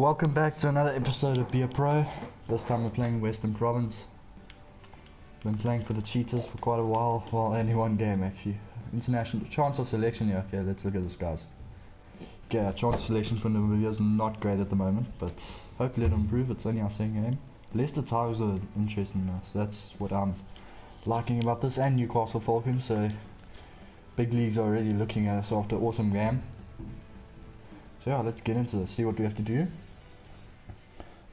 Welcome back to another episode of Be a Pro. This time we're playing Western Province. Been playing for the Cheetahs for quite a while. Well, only one game actually. International chance of selection. Yeah, okay, let's look at this, guys. Yeah, chance of selection for Namibia is not great at the moment, but hopefully it'll improve. It's only our second game. Leicester Tigers are interesting now, so that's what I'm liking about this, and Newcastle Falcons. So big leagues are already looking at us after awesome game. So yeah, let's get into this. See what we have to do.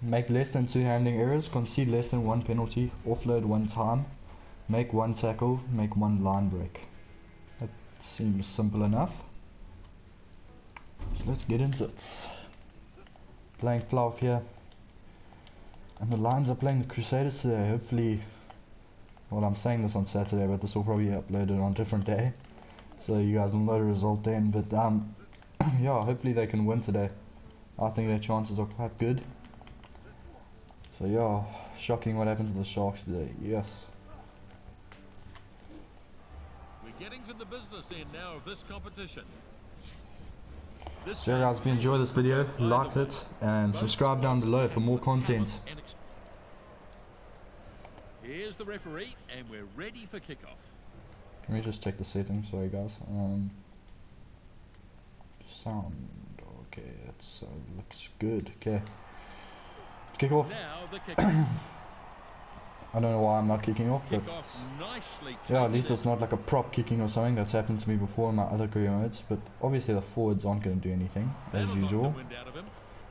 Make less than two handling errors, concede less than one penalty, offload one time, make one tackle, make one line break. That seems simple enough. So let's get into it. Playing Fluff here. And the Lions are playing the Crusaders today. Hopefully, well, I'm saying this on Saturday, but this will probably be uploaded on a different day. So you guys will know the result then. But um, yeah, hopefully they can win today. I think their chances are quite good. So yeah, shocking what happened to the Sharks today. Yes. We're getting to the business end now of this competition. This So guys, if you enjoyed this video, like it and subscribe down below for more content. Here's the referee, and we're ready for kickoff. Let me just check the settings, sorry guys. Um, sound, okay, it uh, looks good. Okay, kick off. I don't know why I'm not kicking off, but yeah, at least it's not like a prop kicking or something that's happened to me before in my other career modes. But obviously the forwards aren't going to do anything as usual. wind out of him.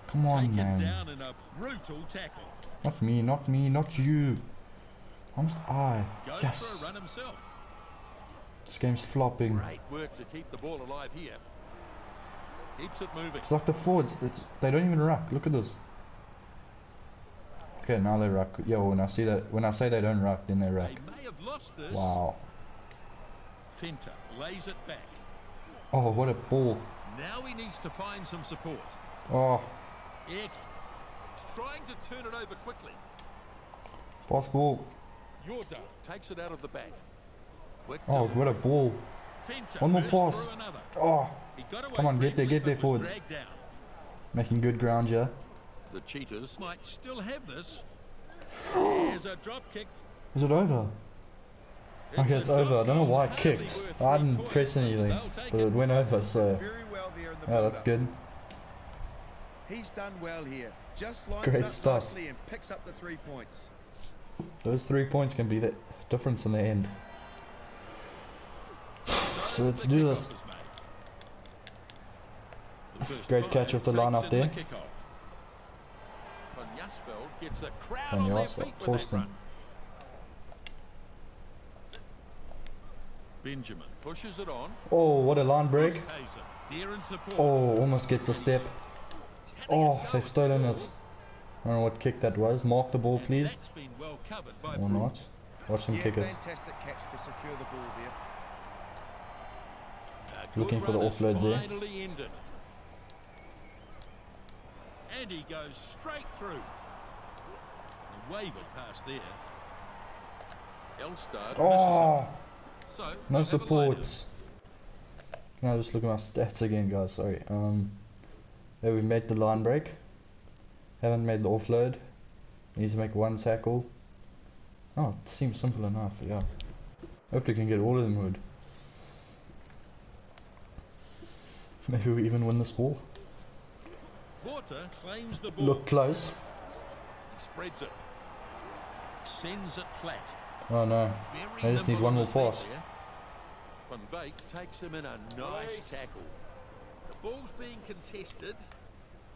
Come on, man. down in brutal tackle. Not me, not me, not you. Almost I. Goes Yes. for a run himself. This game's flopping. Great work to keep the ball alive here. Keeps it moving. It's like the forwards, they don't even ruck. Look at this. Okay, now they ruck. Yeah, when I see that, when I say they don't ruck, then they ruck. They may have lost this. Wow. Venter lays it back. Oh, what a ball. Now he needs to find some support. Oh, Ek. He's trying to turn it over quickly. pass ball. Jordan takes it out of the back. Quick Oh, what a ball. Venter One more pass. Oh, He got away Come on, get there, get there, forwards. making good ground here. The Cheetahs might still have this. Here's a drop kick. Is it over? Okay, a it's over. I don't know why it kicked. I didn't press anything, but it went over, so well there in the yeah, that's good. He's done well here. Just lines Great stuff. and picks up the three points. Those three points can be the difference in the end. So let's do this. is made. The first Great catch off the line up in there. the kickoff. Van Jaarsveld gets the crowd Van on their Jaarsveld, feet with that Torsten. run. Benjamin pushes it on. Oh, what a line break. Kaiser there in support. Oh, almost gets the step. Oh, they've stolen it. I don't know what kick that was. Mark the ball, please. Well Or not. Watch them Yeah, kick it. to secure the ball there. Looking for the offload there. And he goes straight through. A wayward pass there. Elstad Oh. So no we'll have a line supports. Can I just look at my stats again, guys? Sorry. Um, yeah, we've made the line break. Haven't made the offload. Need to make one tackle. Oh, it seems simple enough. Yeah. Hopefully, we can get all of them good. Maybe we even win this ball. Porter claims the ball. Look close. Spreads it. Sends it flat. Oh no. Very I just need one more his pass. Van Veek takes him in a nice tackle. The ball's being contested.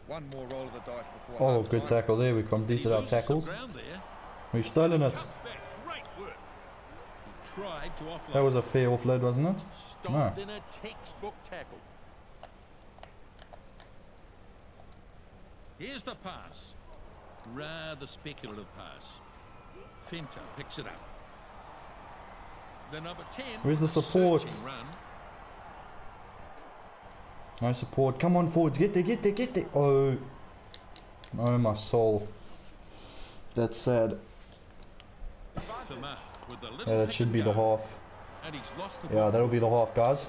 One more roll of the dice before Oh, half-time. good tackle there. We He completed our tackles. We've stolen it. Great work. He tried to offload. That was a fair offload, wasn't it? Stopped No. in a textbook tackle. Here's the pass. Rather speculative pass. Venter picks it up. The number 10. Where's the support? No support. Come on, forwards. Get there, get there, get there. Oh. Oh, my soul. That's sad. Thurman with a little Yeah, that should be the half. And he's lost the Yeah, that'll be the half, guys.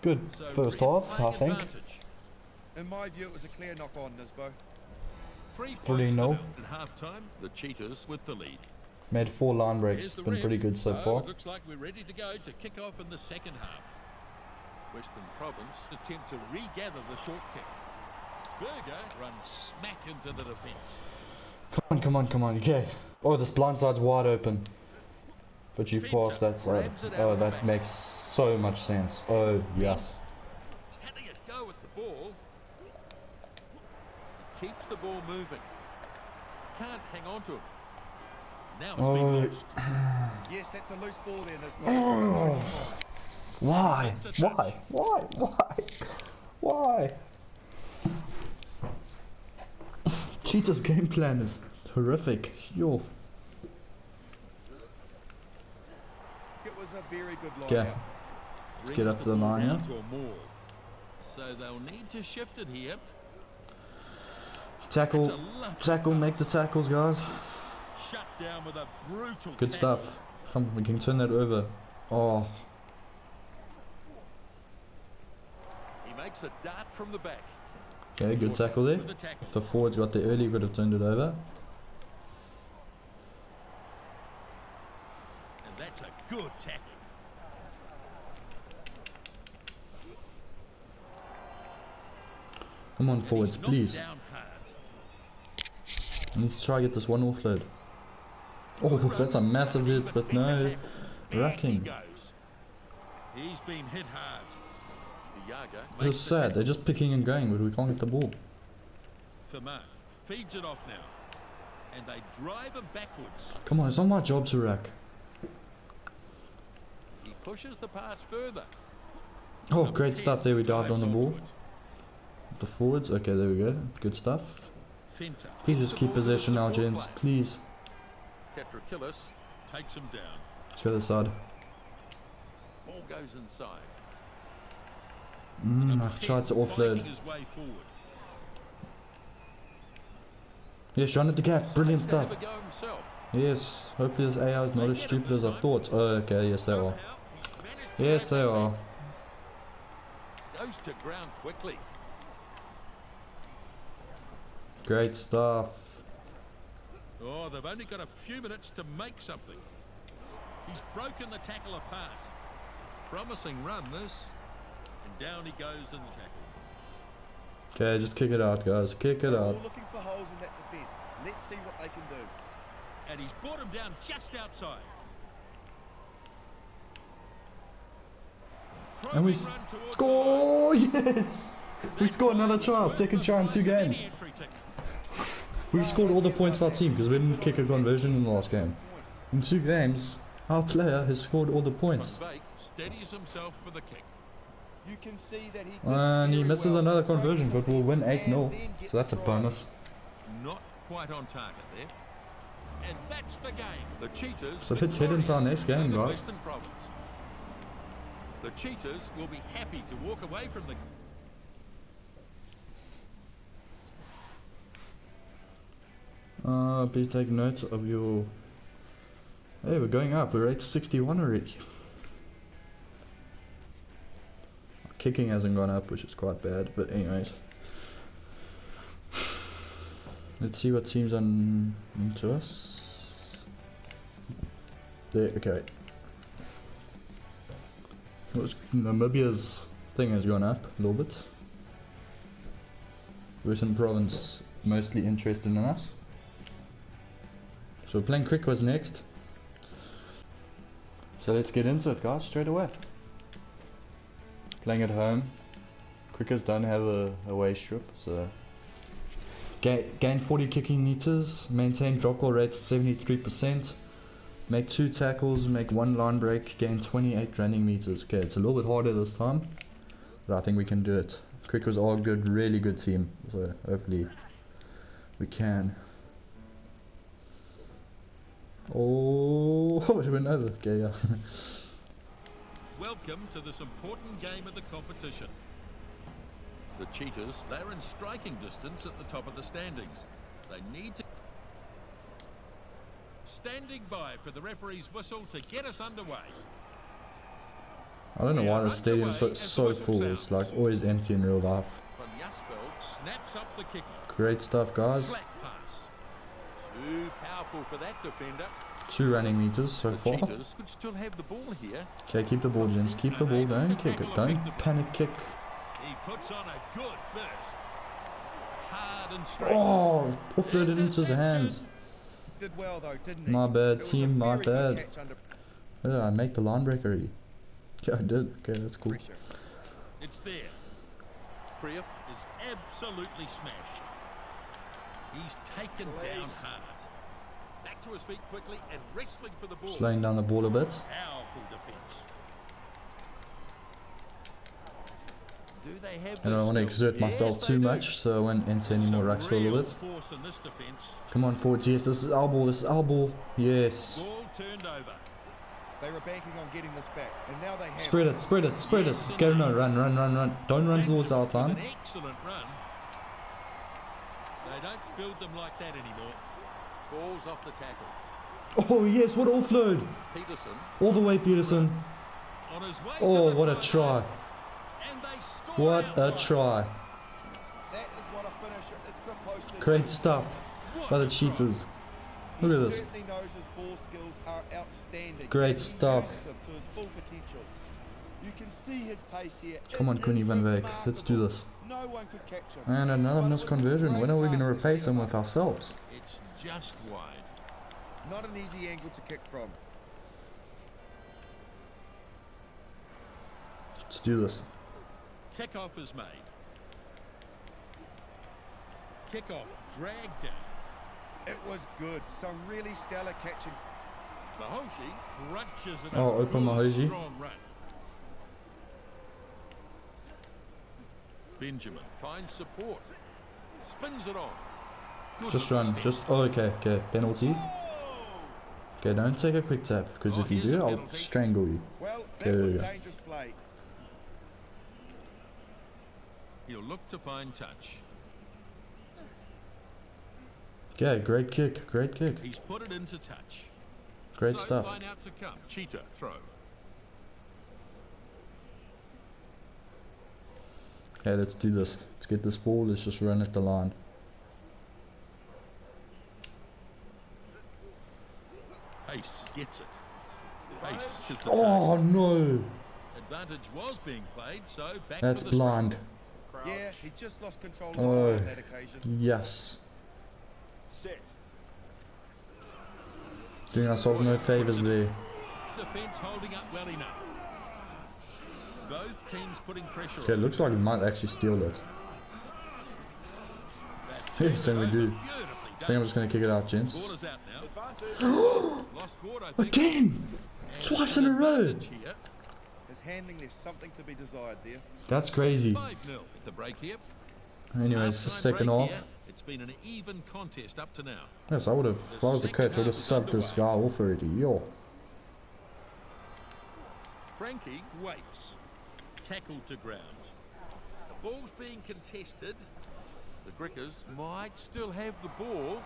Good first half, I think. Advantage. In my view, it was a clear knock on, Nisbo. Three Three points nil. to nil. At half-time, the Cheetahs with the lead. Made four line breaks. Here's the Been ref. pretty good so Oh, far. Looks like we're ready to go to kick off in the second half. Western Province attempt to regather the short kick. Berger runs smack into the defence. Come on, come on, come on. Okay. Oh, this blind side's wide open. But you've passed that side. grabs it out Oh, that makes so much sense. Oh, yes. He's having a go at the ball. He keeps the ball moving. Can't hang on to it. Now it's Oh. been lost. Yes, that's a loose ball there, Nisbett. Oh. Why? It's a touch. Why? Why? Why? Why? Cheetah's game plan is horrific. Yo. It was a very good line Okay. out. Brings get up to the ball line, round yeah? to a maul. So they'll need to shift it here. Tackle. It's a lovely Tackle. Make the tackles, guys. Shut down with a brutal Good stuff. Come, we can turn that over. Oh, He makes a dart from the back. okay, good tackle there. With the tackle. If the forwards got there early, would have turned it over. And that's a good tackle. Come on, forwards, he's knocked please. I need to try get this one offload. Oh, that's a massive hit, but no. Racking. He's been hit hard. This is sad. They're just picking and going, but we can't get the ball. for Mark. Feeds it off now. And they drive him backwards. Come on, it's not my job to rack. He pushes the pass further. Oh, great stuff there. We dived on the ball. The forwards. Okay, there we go. Good stuff. Venter. Please just keep position now, gents. player. Please. Katrakillis takes him down. Let's go this side. Ball goes inside. Mm, I 10 tried to offload. his way forward. Yes, run at the gap. Brilliant stuff. have a go himself. Yes, hopefully this AI is not as stupid as I thought. Oh, okay, yes they are. Somehow, he's managed to Yes they are. Goes to ground quickly. Great stuff. Oh, they've only got a few minutes to make something. He's broken the tackle apart. Promising run this. And down he goes in the tackle. Okay, just kick it out, guys. Kick it They're out. looking for holes in that defence. Let's see what they can do. And he's brought him down just outside. And we Probing run towards score! Yes! We score another try. Second try in two games. Entry ticket. We scored all the points for our team because we didn't kick a conversion in the last game. In two games, our player has scored all the points. Steadies himself for the kick. You can see that he And he misses well another conversion, but we'll win 8 0. and then get So that's a bonus. Not quite on target there. And that's the game. The Cheetahs. So let's head into our next game, guys. The Cheetahs will be happy to walk away from the Uh, please take note of your. Hey, we're going up. We're at 61 already. Kicking hasn't gone up, which is quite bad. But anyways, let's see what teams on into us. There. Okay. What's- Namibia's thing has gone up a little bit. Western Province mostly interested in us. So playing Griquas next. So let's get into it guys, straight away. Playing at home. Griquas don't have a away strip, so... Ga gain 40 kicking meters, maintain drop goal rate 73%, make 2 tackles, make 1 line break, gain 28 running meters. Okay, it's a little bit harder this time, but I think we can do it. Griquas are a good, really good team, so hopefully we can. Oh, it went over. Okay, yeah. Welcome to this important game of the competition. The Cheetahs, they're in striking distance at the top of the standings. They need to... Standing by for the referee's whistle to get us underway. I don't know why the stadium's so, underway as the so full. It's like always empty in real life. Van Jaarsveld snaps up the kick. Great stuff, guys. Flat pass. Too powerful for that defender. Two running meters so The far. Could still have the ball here. Okay, keep the ball, James. Keep the ball. Don't kick it. Don't panic kick. He puts on a good burst. Hard and straight. Oh, offloaded into his hands. Did well though, didn't he? My bad, It was a team, my bad. catch under Did I make the line break already? Yeah, I did. Okay, that's cool. It's there. Krief is absolutely smashed. He's taken down hard. Back to his feet quickly and wrestling for the ball. Slowing down the ball a bit. Powerful defence. Do they have I don't want to exert myself Yes, too do. much, so I won't enter any more Some rucks for a little bit. force in this defence. Come on, forwards. Yes, this is our ball. This is our ball. Yes. Ball turned over. They were banking on getting this back, and now they have. Spread it, spread it, spread it. Go, no, run, run, run, run. Don't run towards our Benjamin time. with An excellent run. They don't build them like that anymore. Balls off the tackle. Oh, yes, what offload. Petersen All the way, Petersen. on his way. Oh, to what a try try. And they score What a outright. try. That is what a finisher is supposed to Great do. stuff What by the a try. cheaters. He Look at this. certainly knows his ball skills are outstanding. Great stuff. to his full potential. You can see his pace here. Come on, It Cooney van Wyk. Let's do this. No one could catch him. And another But missed conversion. When are we going to replace set him him with ourselves? It's just wide. Not an easy angle to kick from. Let's do this. Kickoff is made. Kickoff dragged down. It was good. Some really stellar catching. Mahoshi crunches it. Oh, a open good, Mahoshi. Benjamin finds support. Spins it on. Good Just run. Just. Oh, okay, okay. Penalty. Oh! Okay, don't take a quick tap, because Oh, if you do, I'll strangle you. Well, Okay, was there we go. dangerous play. He'll look to find touch. Okay, great kick. Great kick. He's put it into touch. Great so stuff. line out to come. Cheetah throw. Okay, let's do this. Let's get this ball. Let's just run at the line. Ace gets it. Ace is the Oh target. no! Advantage was being played, so back That's for the blind. Yeah, he just lost control of Oh. the ball on that occasion. Yes. Set. Doing ourselves no favors there. Defense holding up well enough. Both teams putting pressure Okay, on. looks like we might actually steal it. That Yes, turned and we do. over. Beautifully I think I'm just gonna kick it out, gents. Ball is out now. Lost forward, I think. Again! Twice in a row! advantage handling, there's something to be desired there. That's crazy. 5-0 at the break here. Anyways, Half-time second break half. here. It's been an even contest up to now. Yes, I would have. If I was the coach, I would have subbed this guy off already. Yo. Frankie waits. Tackled to ground. The ball's being contested. The Griquas might still have the ball.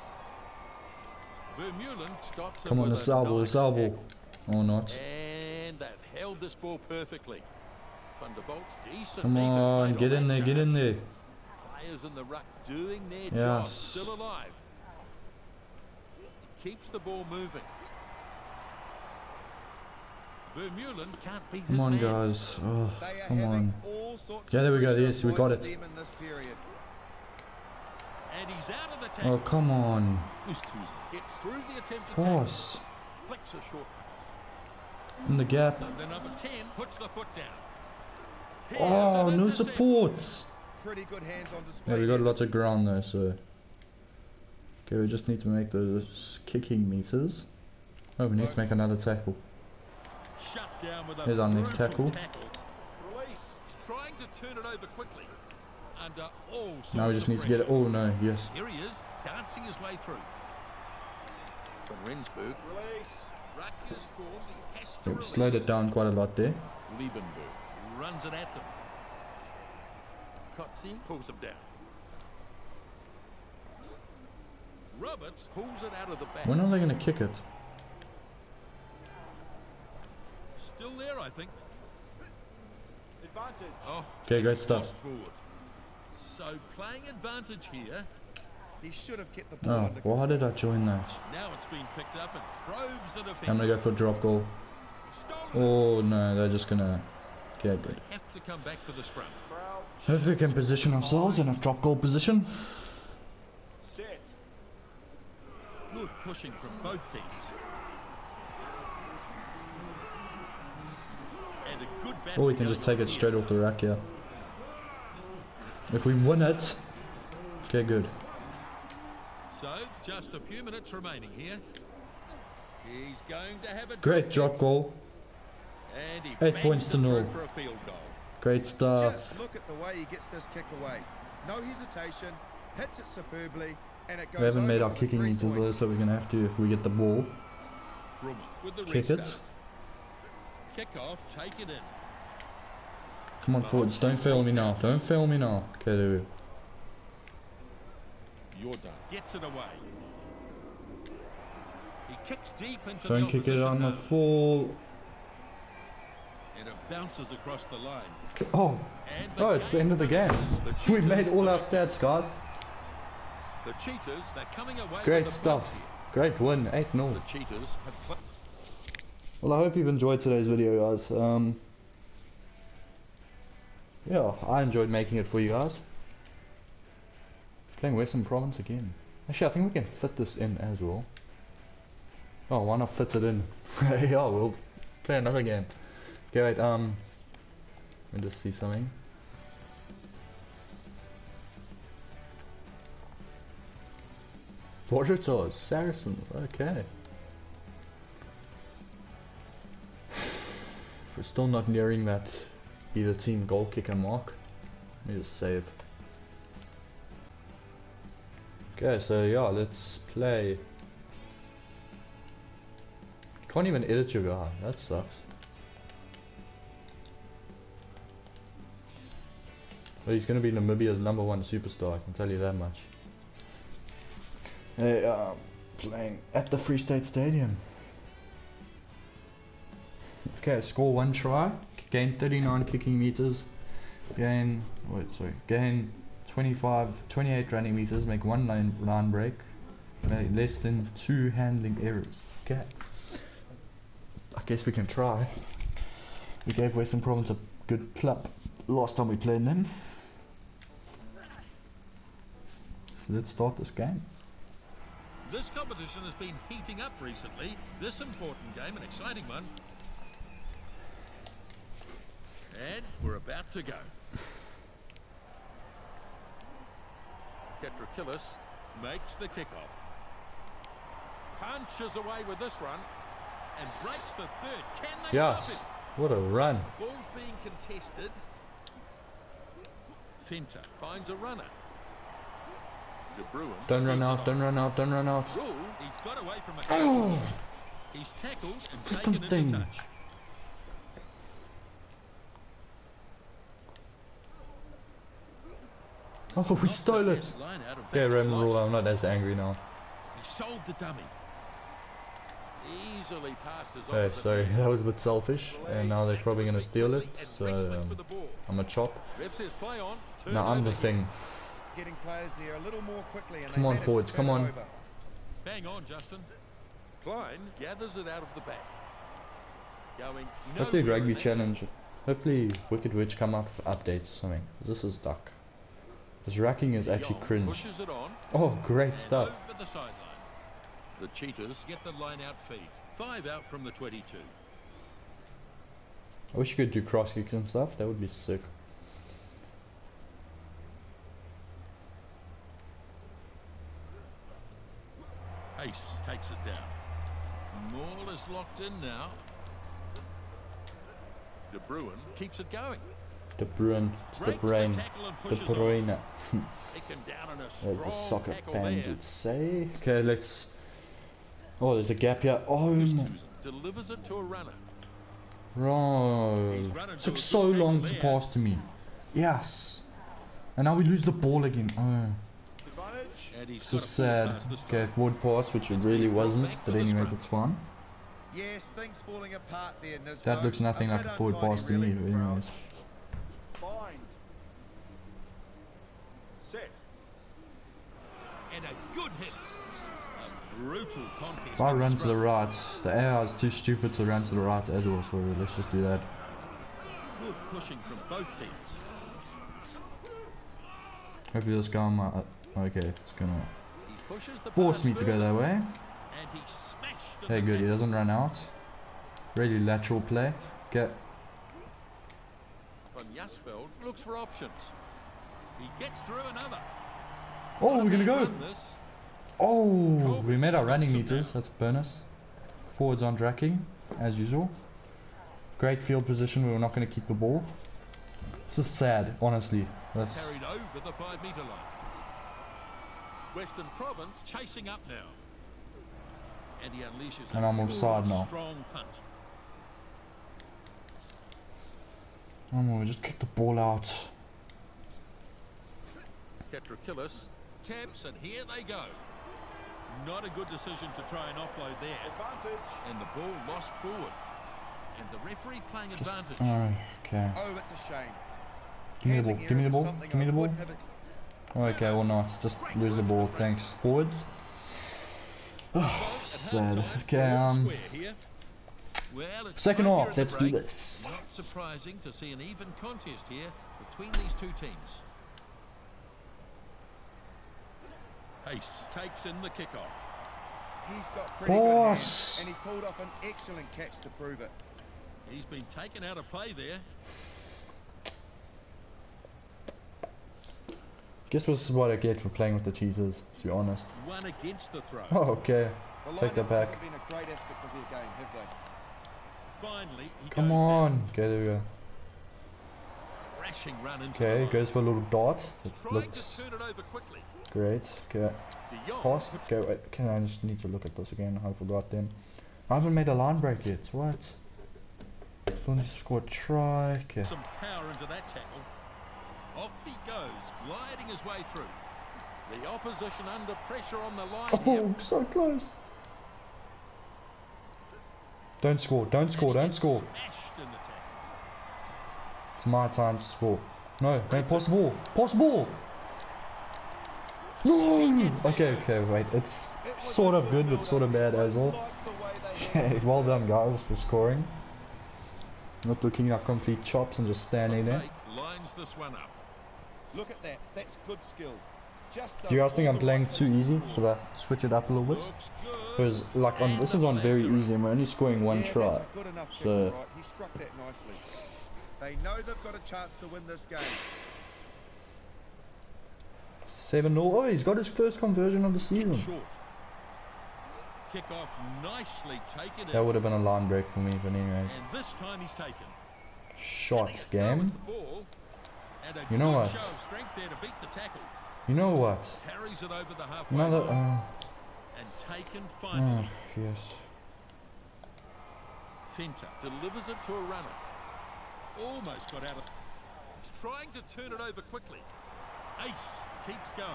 Vermeulen stops Come on, with this a elbow, nice this Or not. And they've held this ball perfectly. Van der Vault, decent Come on, get in that there, get in there. Players in the ruck doing their job, still alive. Keeps the ball moving. Vermeulen can't beat Come on, man. guys. Oh, come on. Yeah, there we go, yes, we got applied to it. Flicks a short pass. In the gap. The number 10 puts the foot down. Oh, no interception. supports. Pretty good hands on display. Yeah, we got lots of ground there, so. Okay, we just need to make those kicking meters. Oh, we need to make another tackle. Shut down with a Here's our next brutal tackle. He's trying to turn it over quickly. Under all uh, oh, sorts Now we just of need to get it. pressure. Oh no, yes. Here he is, dancing his way through. From Rensburg. Rutgers formed. He has to Yeah, we release. slowed it down quite a lot there. Liebenberg runs it at them. Kotze pulls him down. Roberts pulls it out of the back. When are they gonna kick it? Still there, I think. Oh, Okay, great stuff. forward. So playing advantage here. He should have kept the ball Oh, under why control. did I join that? Now it's been picked up and probes the defence. I'm gonna go for drop goal. Oh no, they're just gonna. get good. Have to come back for the scrum. If we can position ourselves in a drop goal position. Set. Good pushing from both teams. And a good battle Or we can just take it straight off the rack here. If we win it. Okay, good. So, just a few minutes remaining here. He's going to have a Great drop goal. And he Eight points to nil. for a field goal. Great stuff. Just look at the way he gets this kick away. No hesitation, hits it superbly, and it goes We haven't made our kicking three meters though, so we're gonna have to if we get the ball. Brummer with the Kick it. restart. Kick off, take it in. Come on, forwards, don't fail me now. Don't fail me now. Okay, there we go. You're done. Gets it away. He kicks deep into Don't the kick it opposition on the half, fall. and it bounces across the line. Oh, And oh, it's the end of the game. finishes. The We made all our stats, guys. The Cheetahs, they're coming away Great the stuff. Great win, 8 0. The Cheetahs have played. Well, I hope you've enjoyed today's video, guys. Um, yeah, I enjoyed making it for you guys. Playing Western Province again. Actually, I think we can fit this in as well. Oh, why not fit it in? yeah, we'll play another game. Okay, wait, um, let me just see something. Waratahs, Saracens, okay. We're still not nearing that either team goal kicker mark. Let me just save. Okay, so yeah, let's play. Can't even edit your guy, that sucks. But he's gonna be Namibia's number one superstar, I can tell you that much. Hey, um, playing at the Free State Stadium. Okay, score one try, gain 39 kicking meters, gain, wait, sorry, gain 25, 28 running meters, make one line, line break, make less than two handling errors. Okay. I guess we can try. We gave Western Province a good clap last time we played them. So let's start this game. This competition has been heating up recently. This important game, an exciting one. And we're about to go. Ketrakillis makes the kickoff. Punches away with this run and breaks the third. Can they Yes. stop it? What a run. Ball's being contested. Venter finds a runner. De Bruin. Don't run out, don't run out, don't run out. Rule, he's got away from a Oh, He's tackled and taken into thing. touch. Oh we stole it. best line out, in fact, Yeah, it's Roman rule. I'm not as angry now. He sold the dummy. Easily passed his Hey, opposite sorry, that was a bit selfish. And now they're probably gonna steal it, so um. I'm a chop. Ref says play on. Turn Now I'm the thing. Getting players there a little more quickly and Come on, forwards, come on. Bang on, Justin. Klein gathers it out of the back. Going Hopefully nowhere Rugby Challenge. Hopefully Wicked Witch come out with updates or something. This is duck. This racking is actually cringe. Pushes it on. Oh, great stuff. The Cheetahs get the line out feed. Five out from the 22. I wish you could do cross kicks and stuff. That would be sick. Ace takes it down. Maul is locked in now. De Bruin keeps it going. De Bruyne, it's De Breaks the Bruyne, tackle De. Bruyne. Taken down in a There's the soccer tackle fans would say. Okay, let's. Oh, there's a gap here. Oh my. Delivers it to a runner. Bro. He's running to Took so long to pass to me. Yes. And now we lose the ball again. Oh. Advantage. So got a forward sad. Okay, time. forward pass, which it really wasn't, back but for anyways, it's fine. Yes, things falling apart there, Nisbo. That looks nothing a like a forward pass to me, really. anyways. Set. And a good hit. A brutal contest. If I run to the right, the AI is too stupid to run to the right as well, so let's just do that. Good pushing from both teams. Hopefully this guy might... uh, Okay, it's gonna He pushes the force me to go that way. And he smashed Hey, good, he doesn't run out. Really lateral play. Get... Van Jaarsveld looks for options. He gets through another. Oh, we're gonna go! Oh, we made our running meters. That's a bonus. Forwards on tracking, as usual. Great field position. We were not going to keep the ball. This is sad, honestly. That's, Carried over the five metre line. Western Province chasing up now. And he unleashes And I'm offside now. strong punt. oh we just kicked the ball out. Ketrakillis taps and here they go. Not a good decision to try and offload there. Advantage. And the ball lost forward. And the referee playing advantage. Oh, okay. Oh, it's a shame. Give me the ball. Give me the ball. Give me the ball. would have ex- Okay, well not. Just lose the ball. Thanks. Forwards. So, at half Sad. Okay, um, square here. Well, it's second right here half. Let's do this. Not surprising to see an even contest here between these two teams. Ace takes in the kickoff. He's got pretty Boss. good hands, and he pulled off an excellent catch to prove it. He's been taken out of play there. Guess this is what I get for playing with the cheaters, to be honest. One against the throw. Oh, okay. The Take that back. been a great aspect of their game, have they? Finally, he Come goes down. on. Okay, there we go. Crashing run into Okay, goes for a little dart. It looks to turn it over quickly. great. Okay, pass. Okay, wait. Can I just need to look at this again? I forgot then. I haven't made a line break yet. What? Still need to score a try. Okay. some power into that tackle. Off he goes, gliding his way through. The opposition under pressure on the line oh, here. Oh, so close. Don't score. Don't score. Don't score. Smashed in the tackle. It's my time to score. No, no, pass the ball. Pass the ball. No. Okay, okay, wait. It's sort of good, but sort of bad as well. Like the way they Okay, well done, guys, for scoring. Not looking like complete chops and just standing there. Lines this one up. Look at that. That's good skill. Just Do you guys does think all I'm playing too easy? score. Should I switch it up a little bit? Because like on this is on very easy and we're only scoring one yeah, try. That's a good enough kick, So- They know they've got a chance to win this game. 7 0. Oh, he's got his first conversion of the season. Kick off nicely taken. That would have been a line break for me, but anyways. And this time he's taken. Shot Throw game. the ball. And a You know what? show there to beat the tackle. You know what? Carries it over the halfway Another. Uh, and taken finally. oh, yes. Venter delivers it to a runner. Almost got out of. He's trying to turn it over quickly. Ace keeps going.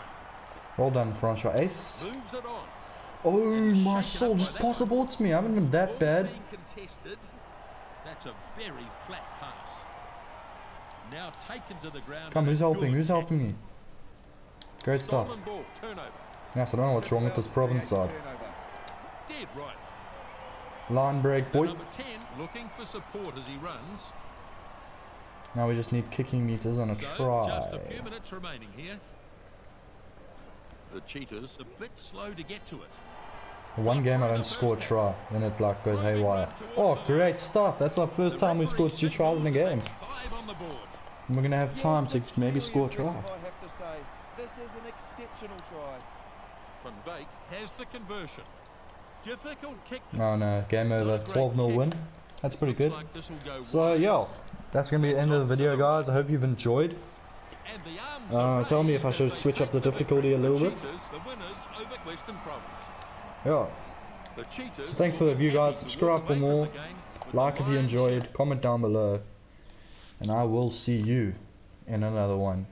Well done, Francois Ace. Moves it on. Oh, my soul just that passed the ball to me. I haven't been that bad. contested. That's a very flat pass. Now taken to the ground. Come, who's helping? Who's helping me? Great stuff. Stolen ball. Yes, I don't know what's wrong with this province Create side. Dead right. Line break, boy. number 10 looking for support as he runs. Now we just need kicking meters on a So, just a few try. minutes remaining here. The Cheetahs a bit slow to get to it. One game I don't score a try, then it like goes haywire. Oh, great stuff. That's our first time we scored two tries in a game. Five on the board. And we're gonna have time to maybe score a try. impressive, I have to say. This is an exceptional try. Van Veek has the conversion. Difficult kick. No, no, game over. 12 0 win. That's pretty good. Looks like this'll go So, wide. yo, that's gonna be the end of the video, guys. I hope you've enjoyed. Uh, tell me if I should switch up the difficulty a little bit. Yeah. So thanks for the view, guys. Subscribe for more. Like if you enjoyed. Comment down below. And I will see you in another one.